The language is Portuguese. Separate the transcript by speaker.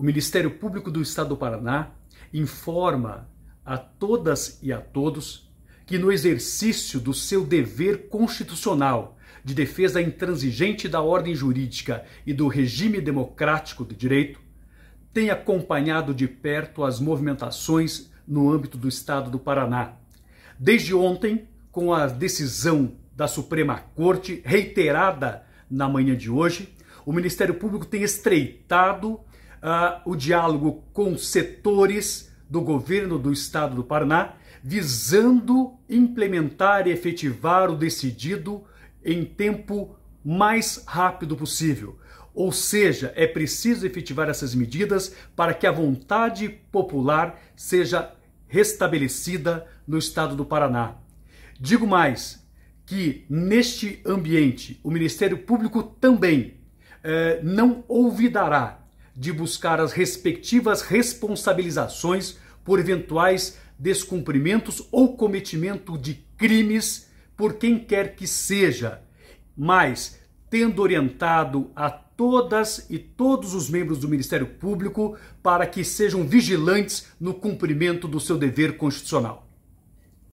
Speaker 1: O Ministério Público do Estado do Paraná informa a todas e a todos que, no exercício do seu dever constitucional de defesa intransigente da ordem jurídica e do regime democrático do direito, tem acompanhado de perto as movimentações no âmbito do Estado do Paraná. Desde ontem, com a decisão da Suprema Corte, reiterada na manhã de hoje, o Ministério Público tem estreitado uh, o diálogo com setores do governo do estado do Paraná, visando implementar e efetivar o decidido em tempo mais rápido possível. Ou seja, é preciso efetivar essas medidas para que a vontade popular seja restabelecida no estado do Paraná. Digo mais que neste ambiente o Ministério Público também eh, não olvidará de buscar as respectivas responsabilizações por eventuais descumprimentos ou cometimento de crimes por quem quer que seja, mas tendo orientado a todas e todos os membros do Ministério Público para que sejam vigilantes no cumprimento do seu dever constitucional.